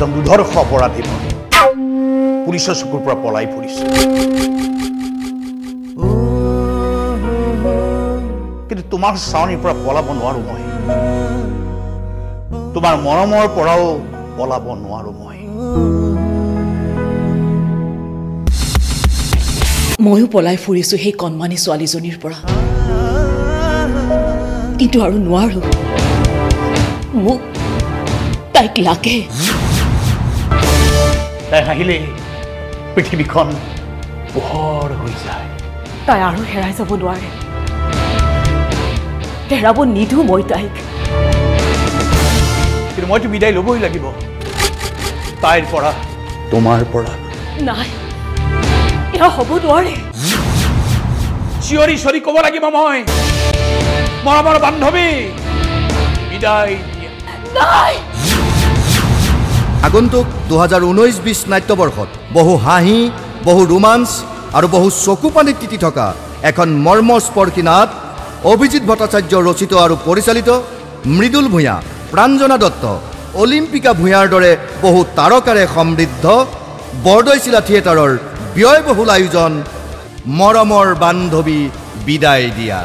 এজন দুৰ্ধৰ্ষ অপৰাধী পুলিচৰ চকুৰ পৰা পলাই ফুৰিছোঁ। কিন্তু তোমাৰ চাৱনিৰ পৰা পলাব নোৱাৰো মই। তোমাৰ মৰমৰ পৰাও পলাব নোৱাৰো মই। ময়ো পলাই ফুৰিছোঁ সেই কণমানি ছোৱালীজনীৰ পৰা। কিন্তু আৰু নোৱাৰো। মোক তাইক লাগে। তাই হাঁহিলে পৃথিৱীখন পোহৰ হৈ যায় তাই আৰু হেৰাই যাব নোৱাৰে হেৰাব নিদো মই তাইক কিন্তু মইতো বিদায় ল'বই লাগিব তাইৰ পৰা তোমাৰ পৰা নাই এয়া হ'ব নোৱাৰে চিঞৰি চিঞৰি ক'ব লাগিব মই মৰমৰ বান্ধৱী বিদায় দিয়া নাই আগন্তুক দুহেজাৰ ঊনৈছ বিছ নাট্যবৰ্ষত বহু হাঁহি বহু ৰোমাঞ্চ আৰু বহু চকু পানীত তিতি থকা এখন মৰ্মস্পৰ্শী নাট অভিজিৎ ভট্টাচাৰ্য ৰচিত আৰু পৰিচালিত মৃদুল ভূঞা প্ৰাঞ্জনা দত্ত অলিম্পিকা ভূঞাৰ দৰে বহু তাৰকাৰে সমৃদ্ধ বৰদৈচিলা থিয়েটাৰৰ ব্যয়বহুল আয়োজন মৰমৰ বান্ধৱী বিদায় দিয়া।